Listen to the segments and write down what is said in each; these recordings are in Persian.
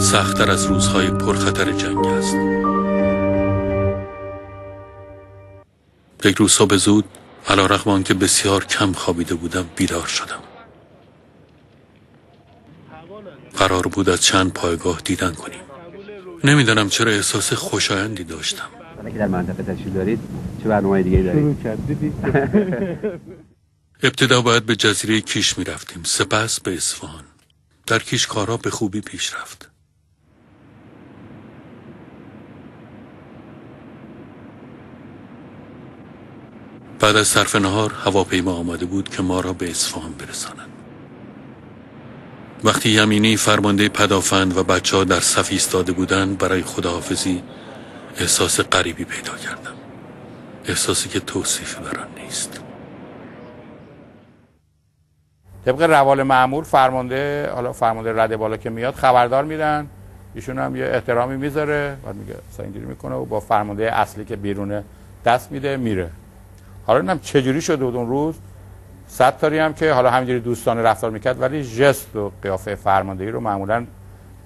سختتر از روزهای پرخطر جنگ است. یک روز صبح زود علا رقمان که بسیار کم خوابیده بودم بیدار شدم. قرار بود از چند پایگاه دیدن کنیم. نمی‌دانم چرا احساس خوشایندی داشتم. که در منطقه دارید چه برنامه دیگه دارید؟ ابتدا باید به جزیره کیش می رفتیم سپس به اصفهان. در کیش کارا به خوبی پیش رفت. بعد از صرف نهار هواپیما آماده بود که ما را به اصفهان برساند. وقتی یمینی فرمانده پدافند و بچه ها در صف ایستاده بودند برای خداحافظی احساس غریبی پیدا کردم. احساسی که توصیفی بران نیست. طبق روال معمول فرمانده حالا فرمانده رده بالا که میاد خبردار میدن ایشون هم یه احترامی می‌ذاره. بعد میگه اینجوری می‌کنه و با فرمانده اصلی که بیرونه دست میده میره. حالا نمی‌دونم چجوری شده بود اون روز. ستاری هم که حالا همینجوری دوستانه رفتار می‌کرد ولی جست و قیافه فرماندهی رو معمولا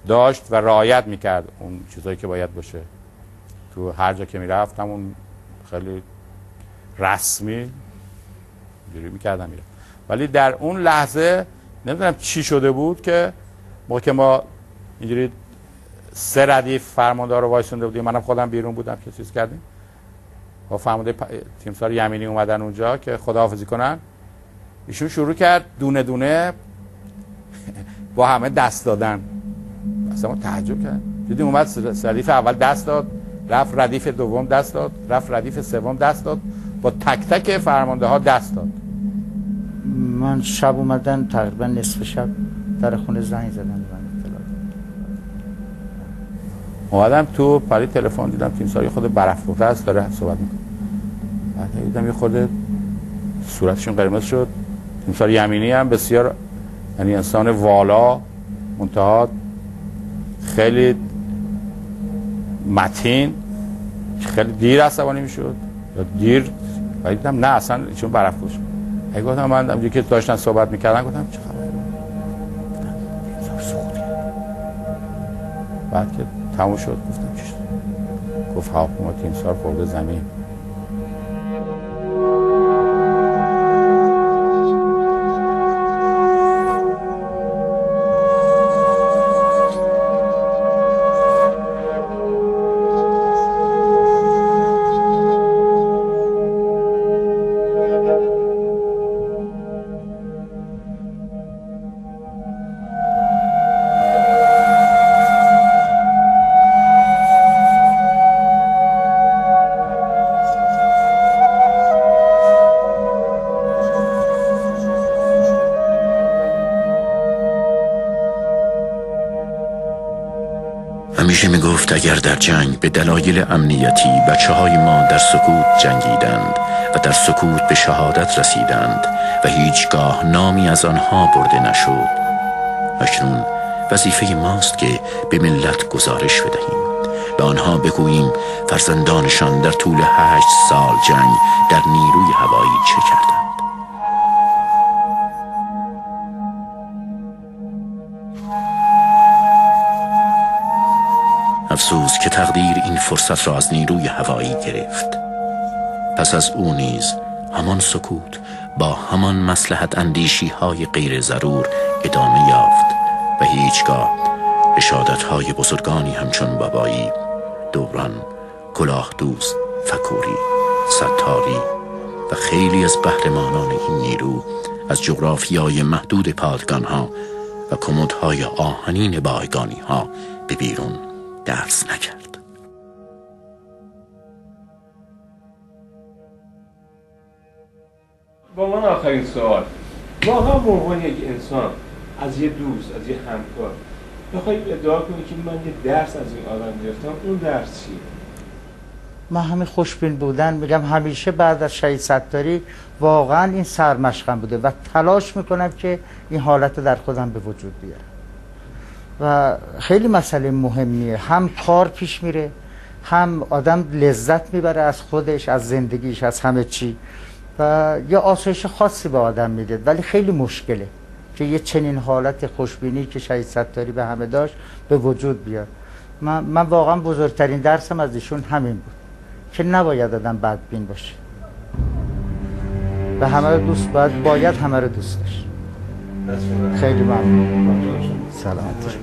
داشت و رعایت می‌کرد اون چیزایی که باید باشه. تو هر جا که می‌رفت همون خیلی رسمی اینجوری می‌کردم می‌رفت ولی در اون لحظه نمی‌دونم چی شده بود که که ما اینجوری سه ردیف فرماندار رو وایسونده بودیم. منم خودم بیرون بودم که چیز کردیم. با فرمانده پ... تیمسار یمینی اومدن اونجا که خداحافظی کنن. ایشون شروع کرد دونه دونه با همه دست دادن. اصلا ما تعجب کرد دیدیم اومد ردیف اول دست داد رفت ردیف دوم دست داد رفت ردیف سوم دست داد با تک تک فرمانده ها دست داد. من شب اومدن تقریبا نصف شب در خونه زنگ زدن اومدم تو پری تلفن دیدم تیمسار خود برافروخته است داره صحبت می‌کنه. بعد دیدم یه خود صورتشون قرمز شد. تیمسار یمینی هم بسیار یعنی انسان والا منتها خیلی متین خیلی دیر عصبانی می‌شد. یا دیر ولی دیدم نه اصلا چون برافروش ای گفتم من که داشتن صحبت می‌کردن گفتم چه خبر؟ بعد که تموم شد گفتم چی شد؟ گفت هواپیما تیمسار خورده زمین. می گفت اگر در جنگ به دلایل امنیتی بچه های ما در سکوت جنگیدند و در سکوت به شهادت رسیدند و هیچگاه نامی از آنها برده نشد اکنون وظیفه ماست که به ملت گزارش بدهیم به آنها بگوییم فرزندانشان در طول هشت سال جنگ در نیروی هوایی چه کردند. افسوس که تقدیر این فرصت را از نیروی هوایی گرفت. پس از او نیز همان سکوت با همان مسلحت اندیشی های غیر ضرور ادامه یافت و هیچگاه اشادت های بزرگانی همچون بابایی دوران کلاه دوست فکوری ستاری و خیلی از قهرمانان این نیرو از جغرافیای محدود پادگان ها و کمدهای آهنین بایگانی ها به بیرون درس نکرد. با من آخرین سوال. واقعا به عنوان یک انسان از یه دوست از یه همکار بخوای ادعا کنی که من یه درس از این آدم گرفتم اون درس چیه؟ من همین خوشبین بودن میگم همیشه بعد از شهید ستاری واقعا این سرمشقم بوده و تلاش می‌کنم که این حالت در خودم به وجود بیارم. و خیلی مسئله مهمیه. هم کار پیش میره هم آدم لذت می‌بره از خودش از زندگیش از همه چی. و یه آسایش خاصی به آدم میده ولی خیلی مشکله که یه چنین حالت خوشبینی که شهید ستاری به همه داشت به وجود بیاد. من, من واقعا بزرگترین درسم از ایشون همین بود که نباید آدم بدبین باشه. و همه دوست باید باید همه رو دوست داشت. خیلی ممنون. سلامت